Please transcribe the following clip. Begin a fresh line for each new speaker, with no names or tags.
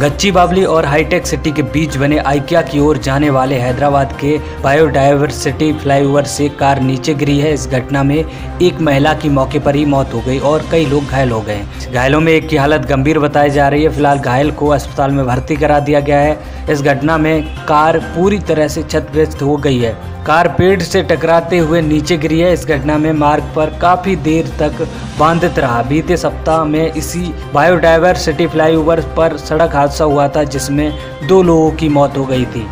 गच्ची बावली और हाईटेक सिटी के बीच बने आइकिया की ओर जाने वाले हैदराबाद के बायोडाइवर्सिटी फ्लाईओवर से कार नीचे गिरी है। इस घटना में एक महिला की मौके पर ही मौत हो गई और कई लोग घायल हो गए। घायलों में एक की हालत गंभीर बताई जा रही है। फ़िलहाल घायल को अस्पताल में भर्ती करा दिया गया है। इस घटना में कार पूरी तरह से क्षतग्रस्त हो गई है। कार पेड़ से टकराते हुए नीचे गिरी है। इस घटना में मार्ग पर काफ़ी देर तक बाधित रहा। बीते सप्ताह में इसी बायोडाइवर्सिटी फ्लाईओवर पर सड़क हादसा हुआ था, जिसमें दो लोगों की मौत हो गई थी।